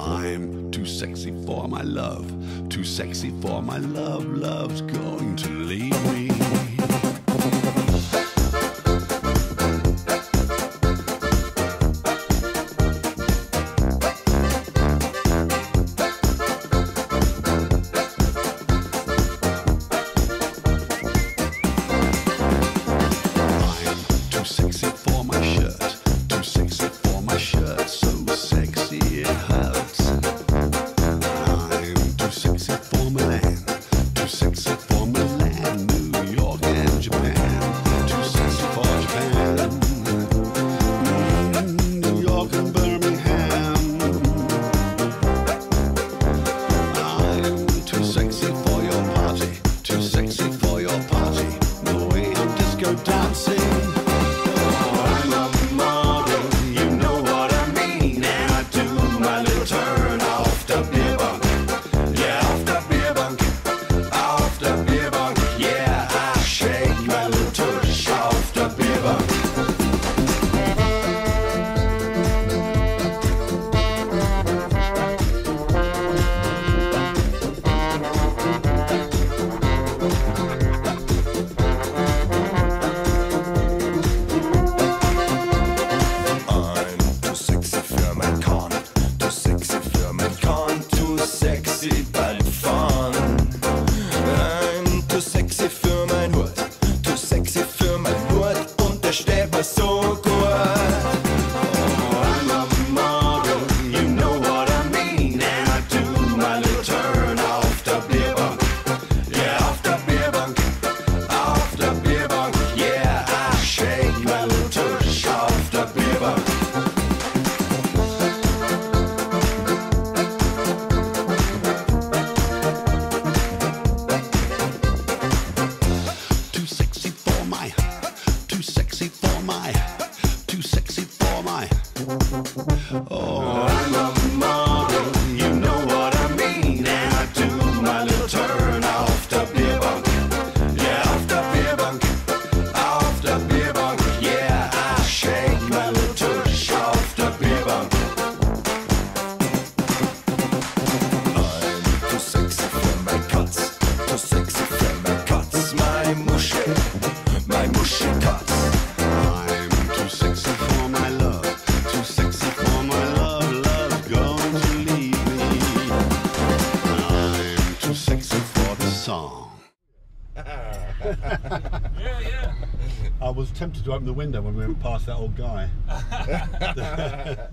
I'm too sexy for my love, too sexy for my love, love's going. sexy. sexy for my, too sexy for my. Oh. song. yeah, yeah. I was tempted to open the window when we went past that old guy.